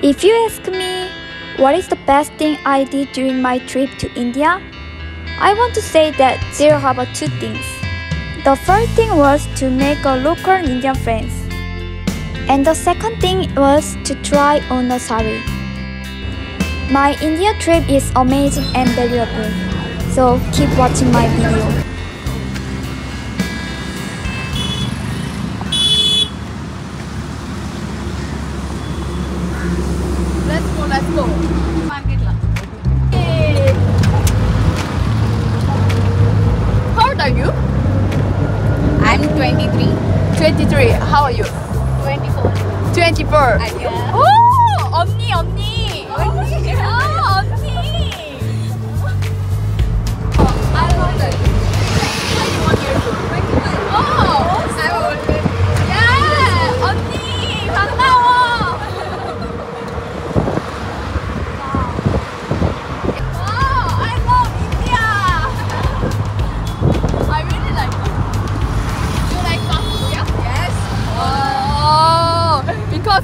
If you ask me what is the best thing I did during my trip to India, I want to say that there are about two things. The first thing was to make a local Indian friends. And the second thing was to try on a sari. My India trip is amazing and valuable. So keep watching my video. 23. How are you? 24. 24. And you? 오! 언니, 언니. 언니.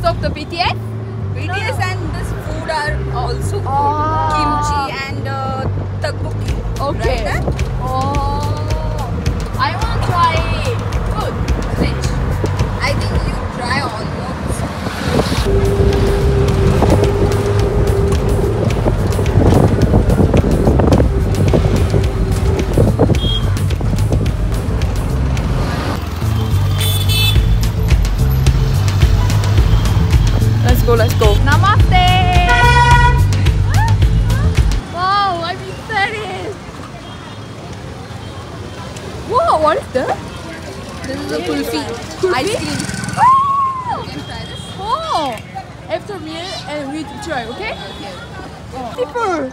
Because You can. Oh, after meal and we try, okay? Okay. Oh. People.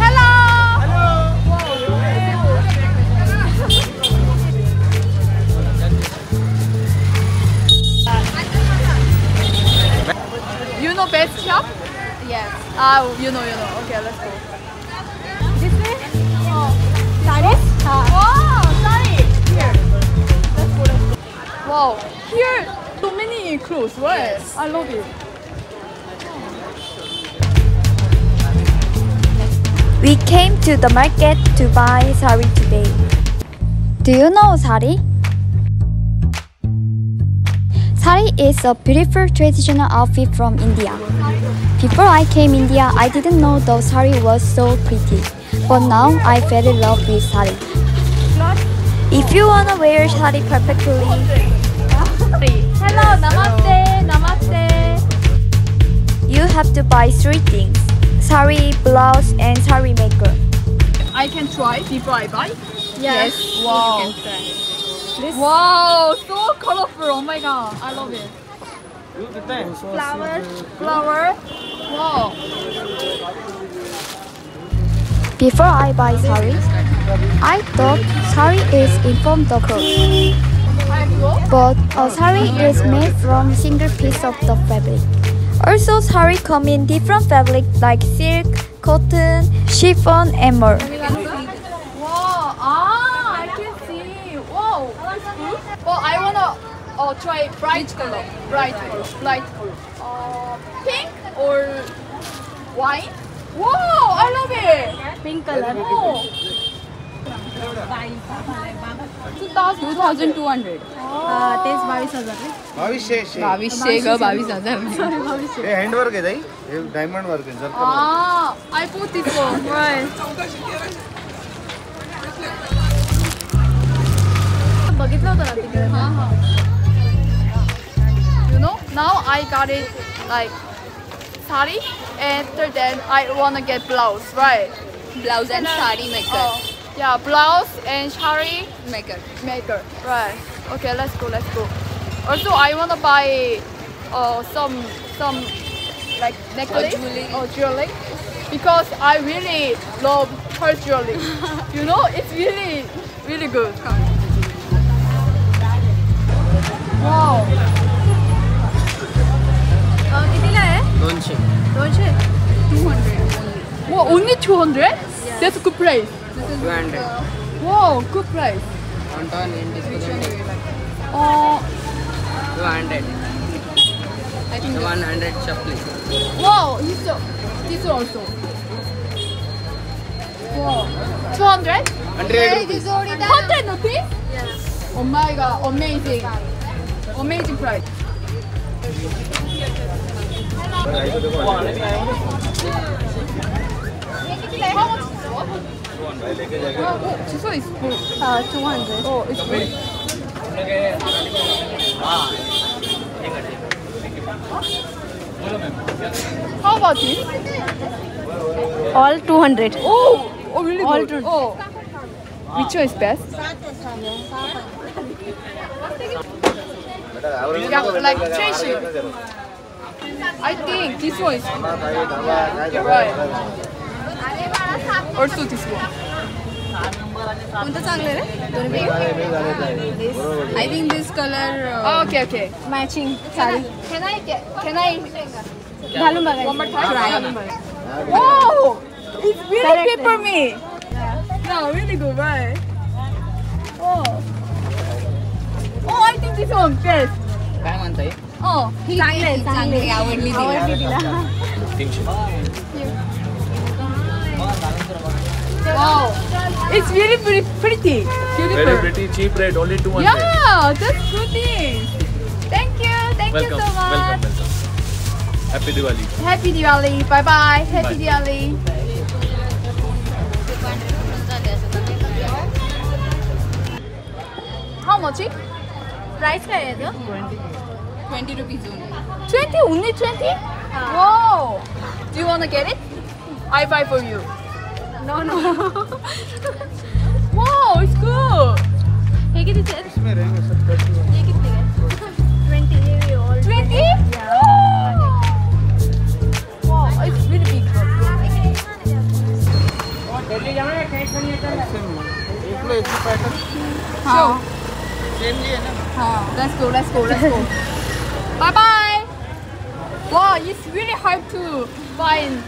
Hello. You know best shop? Yes. Ah, you know, you know. Okay, let's go. This way? Oh, saris? Wow, sari. Here. Let's go, let's go. Wow, here so many clothes, right? Yes. I love it. We came to the market to buy sari today. Do you know sari? Sari is a beautiful traditional outfit from India. Before I came India, I didn't know the sari was so pretty. But now I fell in love with sari. If you wanna wear sari perfectly, Hello, namaste, namaste. you have to buy three things: sari, blouse, and sari maker. I can try before I buy. Yes. Wow. You can try. Wow, so colorful. Oh my god, I love it. Flower. Flower. Wow. Before I buy sari, I thought sari is in from the clothes. But a sari is made from single piece of the fabric. Also, sari come in different fabric like silk, cotton, chiffon, and more. Uh, try bright color. Bright color. Bright color. Uh, pink or white? Wow, I love it. Pink color. Oh. 2200. तेच बावीस हज़ार बावीसशे. बावीसशे ग बावीस हज़ार हे handwork आहे ताई हे डायमंड वर्क आहे जर Ah, I put this one. Right. बघितलं होतं ना तिकडे Ha ha. Now I got it like sari and then I wanna get blouse, right? Blouse and, and sari maker. Oh, yeah, blouse and sari maker. Maker, right. Okay, let's go, let's go. Also, I wanna buy uh, some some like necklace or jewelry. or jewelry because I really love her jewelry. you know, it's really really good. Wow. Donche. Donche? 200 only. Wow, only 200? Yes. That's a good price. This is 200. Wow, good price. On turn in this Which one do you like? Uh, 200. I think 100 chapli. Wow, this, this also. Wow. 200? 100 rupees. 100 rupees? Yeah. Oh my god, amazing. Amazing price. Uh, 200. Oh, it's. How about this? All 200. Oh, oh really All good. good. Oh. Which one is best? Yeah, like treasure. I think this one is You're right. Also this one. कोणतं चांगलं रे आय think this colour Oh, okay, okay. Matching saree. Can I get? Can I? घालून बघा. One more time. Wow, it's really Correct. good for me. No, really good, right? Oh. Oh, I think this one best. काय म्हणताय Oh, चांगले चांगले आवडली आवडली तिला Wow, it's really pretty. pretty. Beautiful. Very pretty, cheap rate, only 200. Yeah, that's good thing. Thank you, thank welcome, you so much. Welcome, welcome. Happy Diwali. Happy Diwali. Bye bye. Happy bye. Diwali. how much? Price क्या है तो? 20 rupees only. 20? Only 20? Whoa! Do you want to get it? I buy for you. No, no. Whoa, it's good. Take it, it's इसमें रहेंगे सब 30 ये कितने का 20 ये भी 20 yeah. wow it's really big और Delhi, जाना है कैश नहीं चल रहा है एक लो एक पैकेट हां सेम लिए ना हां let's go let's go let's bye bye. Wow, it's really hard to find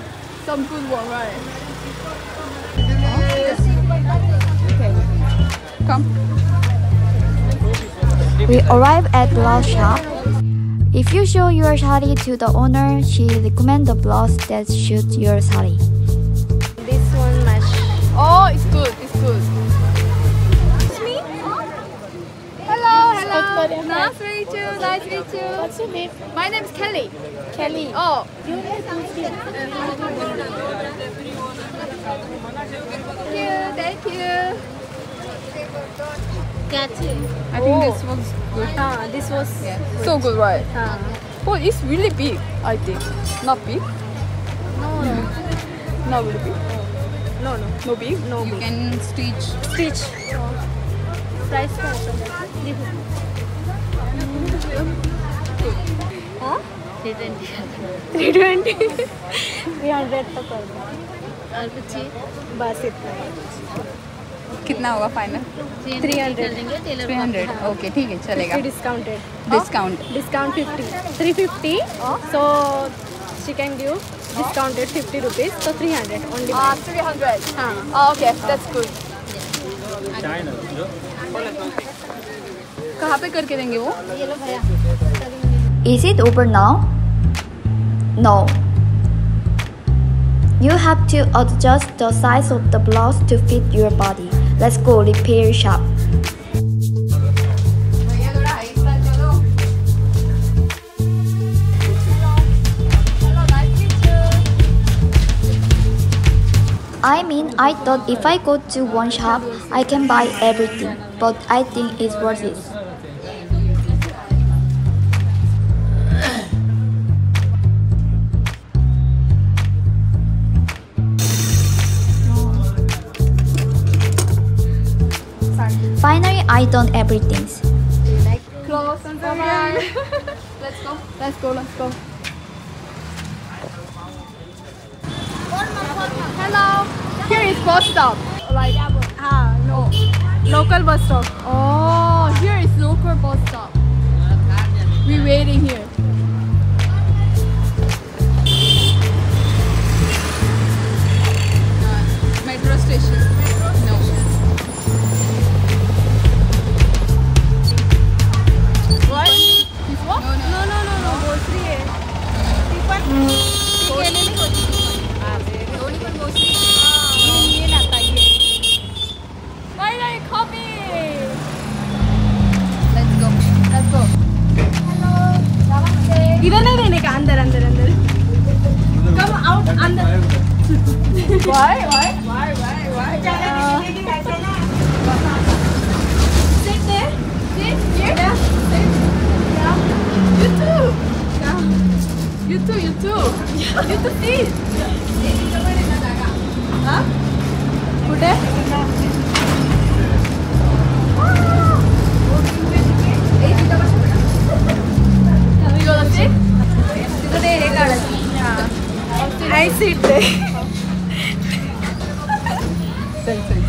some good one, right? Come. We arrive at blouse shop. If you show your sari to the owner, she recommend the blouse that suits your sari. This one match. Oh, it's good, it's good. It's me? Hello, hello. Nice to meet you, nice to meet you. What's your name? My name is Kelly. Kelly. Oh, You thank you, thank you. Catch it. I think this was good. Ah, this was. So good, right? Ah. Oh, it's really big, I think. Not big? No, no, Not really big. no, no. No big? No. You can stitch. Stitch. Price काय three twenty three hundred तक कर कितना होगा final three hundred three hundred okay ठीक है चलेगा। Discounted discount discount fifty three fifty so she can give discounted fifty rupees तो three hundred only three hundred okay कहाँ पे करके देंगे वो ये लो भैया Is it over now? No. You have to adjust the size of the blouse to fit your body. Let's go repair shop. भैया थोड़ा आहिस्ता चलो I mean, I thought if I go to one shop, I can buy everything, but I think it's worth it. I done everything. Close and bye. let's go. Let's go. Let's go. Hello. Here is bus stop. Like Ah, no. Local bus stop. oh, here is local bus stop. We waiting here. इधर नहीं रहने का अंदर अंदर अंदर come out अंदर why why why why why uh, sit there sit here yeah sit yeah you too 유튜브 유튜브 유튜브 띠 아? 그래? I see it. Sorry, sorry.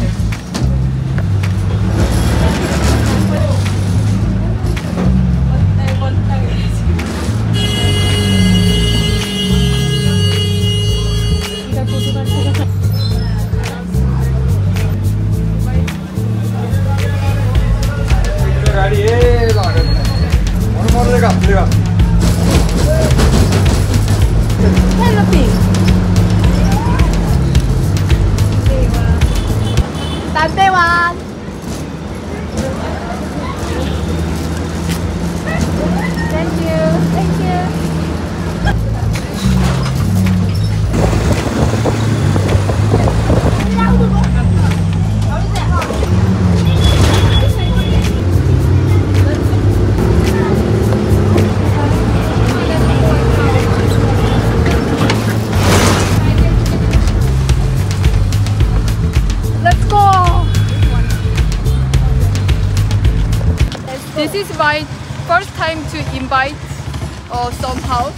Uh, some house.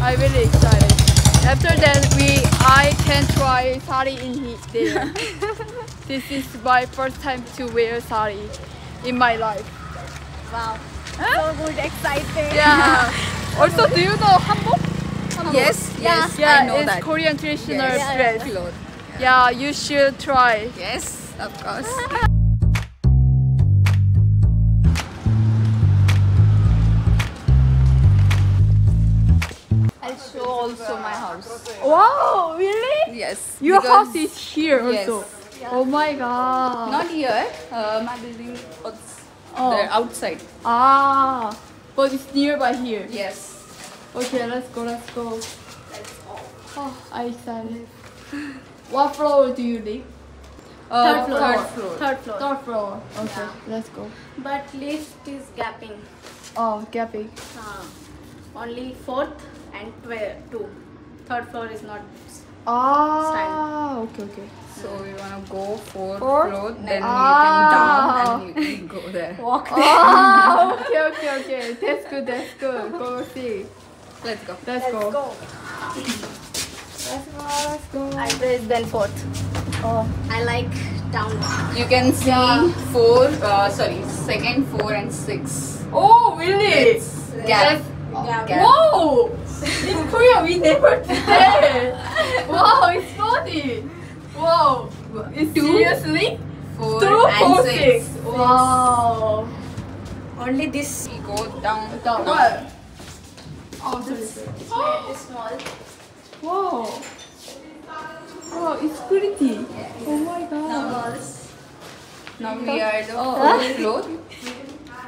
I'm really excited. After that, we I can try sari in he- there. this is my first time to wear sari in my life. Wow. Huh? So good, excited. Yeah. also, do you know hanbok? Yes, yes, Yeah, I know it's that. Korean traditional Yes. dress. Clothes. Yeah, you should try. Yes, of course. also my house. Wow, really? Yes. Your because- house is here Yes. also. Oh my god. Not here. Uh, my building was Oh. there outside. Ah, but it's nearby here. Yes. Okay, let's go, let's go. Let's go. Oh, I'm excited. What floor do you live? Uh, Third floor. Third floor. Third floor. Third floor. Okay, let's go. But lift is gapping. Oh, gapping. Uh, only fourth and twe- two. Third floor is not. Ah, okay, okay. So we wanna go fourth Fourth? floor, then Ah. we can down and we can go there. Walk. there. Ah, okay, okay, okay. That's good, that's good. Go see. Let's go. Let's, go. go. Let's go, let's go. I press then fourth. Oh, I like down. You can see Yeah. four, uh, sorry, second, four, and six. oh really? It's gap. Yeah. Gap. Whoa! In Korea, we never do that. wow, it's funny. Wow. It's Two, seriously? Four Two, and four, six. six. Wow. Only this We go down. That now. what? Oh, this. is small. Wow. Wow, it's pretty. Oh my god. Now we are the Oh. fourth floor.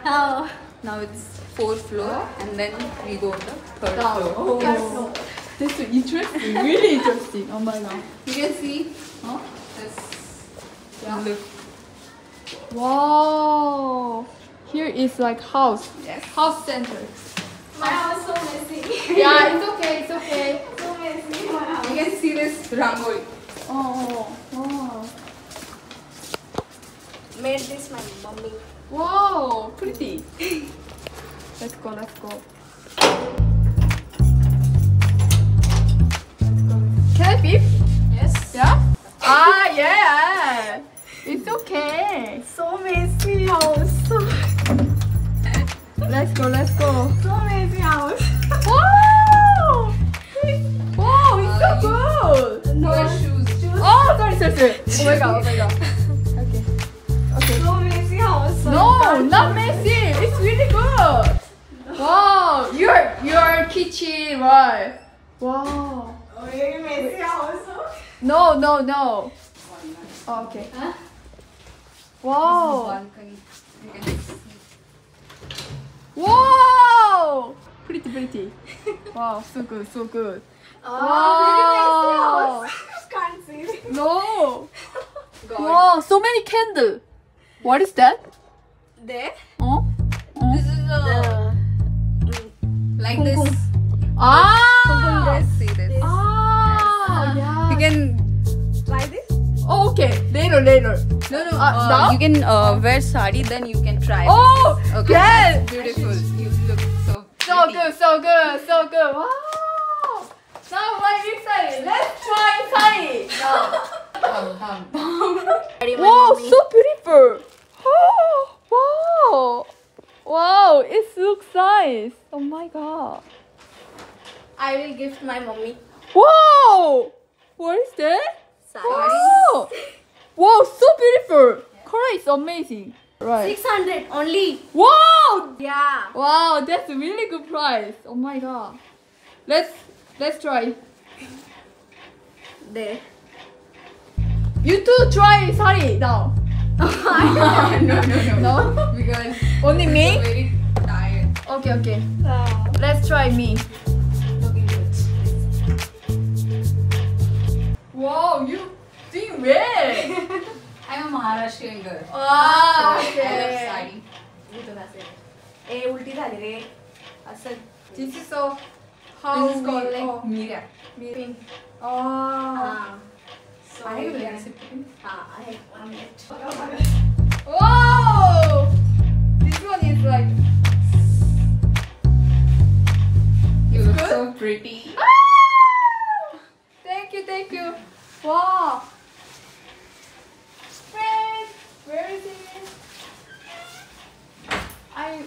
How? Now it's fourth floor, and then we go to the third Down. floor. Oh. That's so interesting. Really interesting. Oh my god. You can see huh? this look. Wow. Here is like house. Yes. House center. My house so messy. Yeah, it's okay. It's okay. so messy. My house. You can see this rangoli. Oh. Wow. Made this my mummy. Wow. Pretty. let's go. Let's go. Can I beep? Yes. Yeah. Ah yeah. It's okay. So messy house. So, Let's go. Let's go. so messy house. Wow. Wow. It's so good. Your shoes. Oh, sorry, sorry, sorry. Oh my god, oh my god. Okay. Okay. So messy house. So No, not messy. It's really good. Wow, your your kitchen, right? Wow. Very messy house. No, no, no. Oh, okay. Wow. Balcony. You can see. Wow. Pretty, pretty. Wow, so good, so good. Oh, Wow. Can't see. No. Wow, so many candle. What is that? There. Like Kum this. Ah. Yes, see this. Ah. Yeah. You can Try this. Oh, okay. Later, later. no no. Uh, Uh, now? you can uh, wear sari, then you can try. Oh, this. okay. yes. Beautiful. You look so. So pretty. good, so good, so good. Wow. Now I'm excited. Let's try sari. Now. Wow, so beautiful. Oh, wow. Wow, it looks nice. Oh my god. I will gift my mommy. Wow. What is that? Wow. Wow, so beautiful. Color is amazing. Right. 600 only. Wow. Yeah. Wow, that's a really good price. Oh my god. Let's let's try. There. You two try sari now. no no no No? because Only I'm me? very tired. Okay, okay. Let's try me. Looking good. Wow, you doing well. I'm a Maharashtrian girl. Ah, I love okay. sari. इथून असेल. ए उलटी झाली रे असं This is a how This is called we- like oh, Mira. Pink Ah. Oh! This one is like. You look good? so pretty. Ah! Thank you, thank you. Wow. Friend, where is it? I.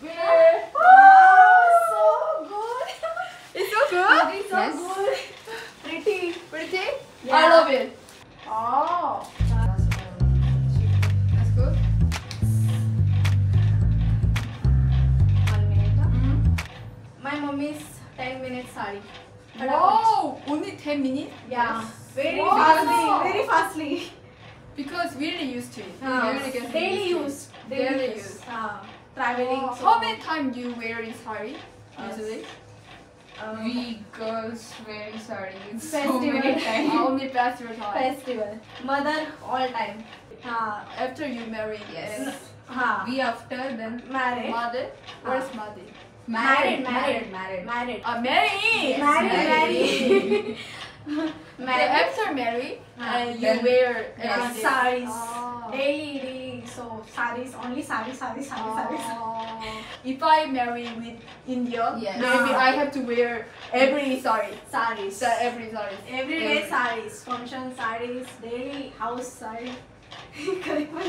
Where? Oh, wow, so good. It's so good? It's so yes. good. Pretty. Pretty? I love it. Oh. That's good. One minute. Mm. My mommy's 10 minutes sari. Wow. Only 10 minutes? Yeah. Very Wow. fastly. Very fastly. Because we really used to it. We हाँ, really get daily use. Daily use. हाँ, traveling. Wow. so- How many times do you wear in sari usually? Um, We girls wear sari so Festival. many times. Only festival time. festival. Mother all time. हाँ, After you marry, Yes. हाँ. We after then Married. Mother? Where's mother? Married. married, Married. married. Married. Uh, married. Married. married. So Married. after marry, Ah. and you Then- wear Yeah, every day. saris. Oh. Daily, daily. So saris, only saris, saris, saris, saris. Oh. If I marry with India, Yes. maybe Ah. I have to wear every sari. Saris. So every sari. Every day Every- saris. Function saris. Daily house sari. कधी पण.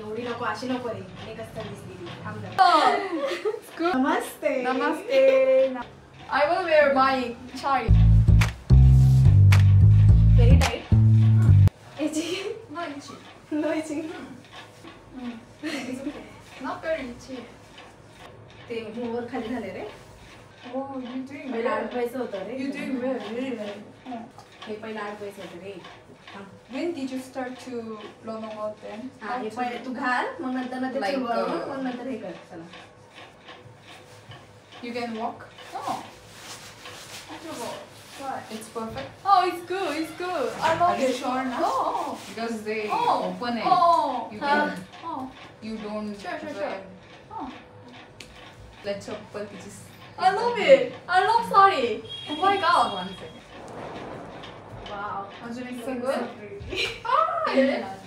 एवढी नको अशी नको रे एक असता दिसली ती थांब जरा. Oh, good. नमस्ते Namaste. I will wear my sari. Very tight याची Not itchy. नो याची Not very itchy. ते मोवर खाली झाले रे Oh, you're doing पहिला well. अडकवायचं होतं रे You're doing well, really well. Oh. हे पहिला अडकवायचं होतं रे थांब. When did you start to learn about them? हा, हे पहिले तू घाल मग नंतर ना ते Like, चिरवळ uh, मग नंतर हे कर चला You can walk? Oh. Comfortable. Right. It's perfect Oh, it's good, it's good. I love Are you it. sure now? Oh. because they Oh. open it. Oh. You huh. can- Oh. You don't. Sure, sure, sure. Oh. Let's chappal ki jis. I love it. I love sari. Oh my god. One second. Wow. Arjun so good. ah, yes.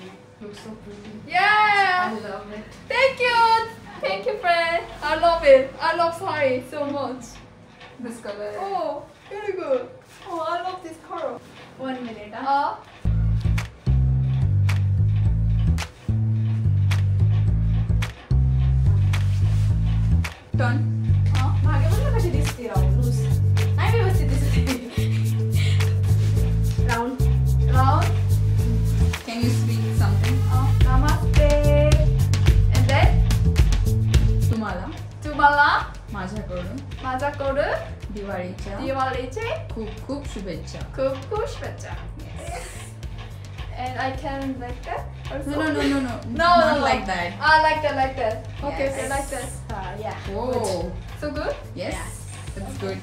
Looks so pretty. Yeah. I love it. Thank you. Thank you, friend. I love it. I love sari so much. This color. Oh, very good. Oh, I love this color. One minute. Huh? Uh, Turn. मागे बघ ना कशी दिसते round loose नाही व्यवस्थित दिसते round round. Can you speak something? Uh, namaste. And then तुम्हाला तुम्हाला माझ्याकडून माझ्याकडून दिवाळीच्या दिवाळीचे खूप खूप शुभेच्छा खूप खूप शुभेच्छा. And I can like that also? No, no, no, no, no. No, Not no, no. like that. Ah, like that, like that. Okay, okay, Yes. like that. या Oh, So good? yes. That's good.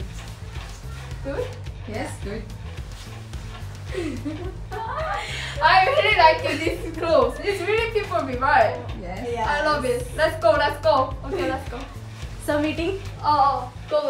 Good? Yes, good. I really like it, this clothes. It's really fit for me, right? Yes. Yeah. I love it. Let's go, let's go. Okay, let's go. So meeting Oh, go.